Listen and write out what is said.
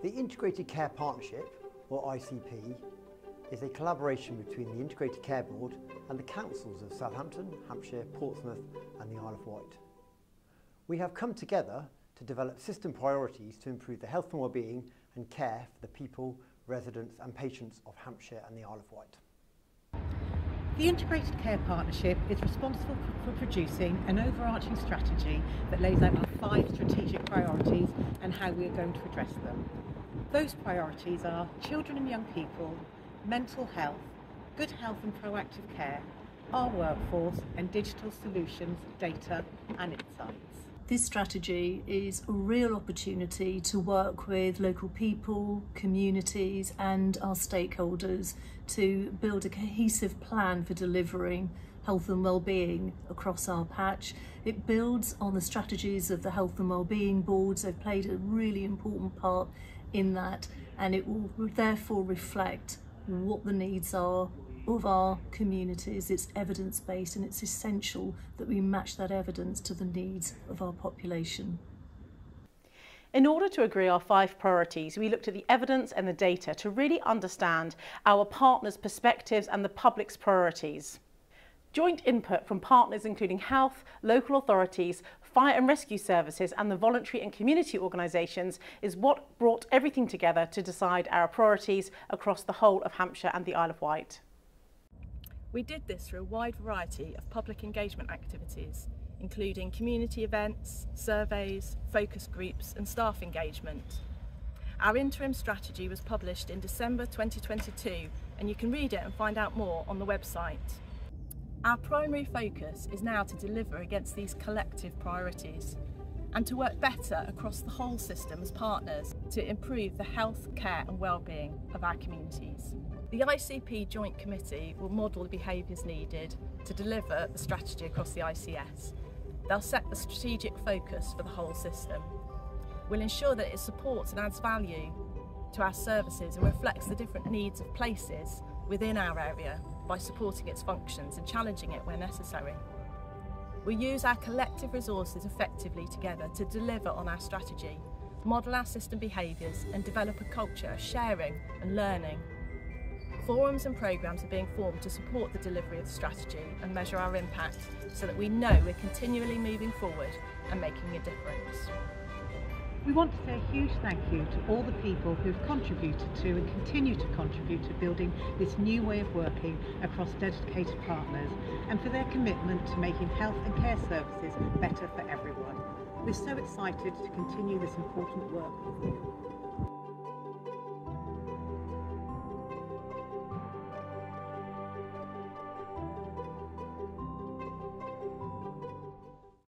The Integrated Care Partnership, or ICP, is a collaboration between the Integrated Care Board and the councils of Southampton, Hampshire, Portsmouth and the Isle of Wight. We have come together to develop system priorities to improve the health and well-being and care for the people, residents and patients of Hampshire and the Isle of Wight. The Integrated Care Partnership is responsible for producing an overarching strategy that lays out our five strategic priorities and how we are going to address them. Those priorities are children and young people, mental health, good health and proactive care, our workforce and digital solutions, data and insights. This strategy is a real opportunity to work with local people, communities and our stakeholders to build a cohesive plan for delivering health and well-being across our patch. It builds on the strategies of the health and well-being boards. They've played a really important part in that and it will therefore reflect what the needs are of our communities. It's evidence-based and it's essential that we match that evidence to the needs of our population. In order to agree our five priorities, we looked at the evidence and the data to really understand our partners' perspectives and the public's priorities. Joint input from partners including health, local authorities, fire and rescue services and the voluntary and community organisations is what brought everything together to decide our priorities across the whole of Hampshire and the Isle of Wight. We did this through a wide variety of public engagement activities, including community events, surveys, focus groups and staff engagement. Our interim strategy was published in December 2022 and you can read it and find out more on the website. Our primary focus is now to deliver against these collective priorities and to work better across the whole system as partners to improve the health, care and well-being of our communities. The ICP Joint Committee will model the behaviours needed to deliver the strategy across the ICS. They'll set the strategic focus for the whole system. We'll ensure that it supports and adds value to our services and reflects the different needs of places within our area by supporting its functions and challenging it where necessary. We use our collective resources effectively together to deliver on our strategy, model our system behaviours and develop a culture of sharing and learning Forums and programmes are being formed to support the delivery of the strategy and measure our impact so that we know we're continually moving forward and making a difference. We want to say a huge thank you to all the people who've contributed to and continue to contribute to building this new way of working across dedicated partners and for their commitment to making health and care services better for everyone. We're so excited to continue this important work with you.